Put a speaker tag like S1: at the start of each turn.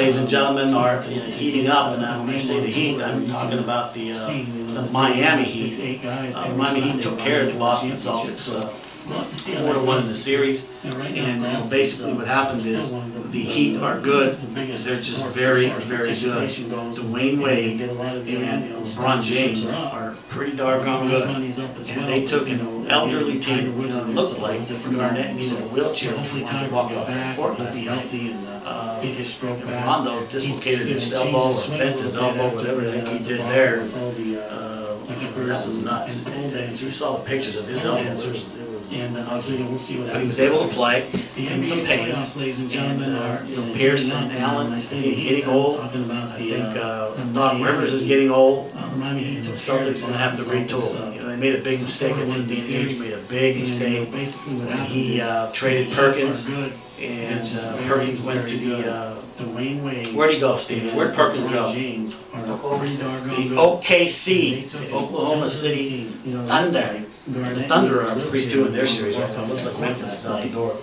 S1: ladies and gentlemen, are you know, heating up, and when I say the Heat, I'm talking about the, uh, the Miami Heat. Uh, the Miami Heat took care of the Boston Celtics, uh, four to one in the series, and basically what happened is the Heat are good. They're just very, very good. Dwyane Wade and LeBron James are pretty doggone good, and they took an elderly team. You looked like the Garnett needed a wheelchair to walk off the court last night. Uh, and Rondo dislocated his elbow or bent his elbow, whatever the heck he did there. Uh, that was nuts. And if saw the pictures of his elbow, it was, it was ugly. But he was able to play in some pain. And, uh, you know, and Allen getting old. I think, uh, Doc Rivers is getting old. And the Celtics gonna have to retool. You know, they made a big mistake. I think Dean Ainge made a big mistake when he, uh, traded Perkins. And, uh, Perkins went to the, uh, where'd he go, Steve? Where'd Perkins go? The OKC, the Oklahoma City Thunder. The Thunder are three two in their series right now. Looks like Memphis is out the door.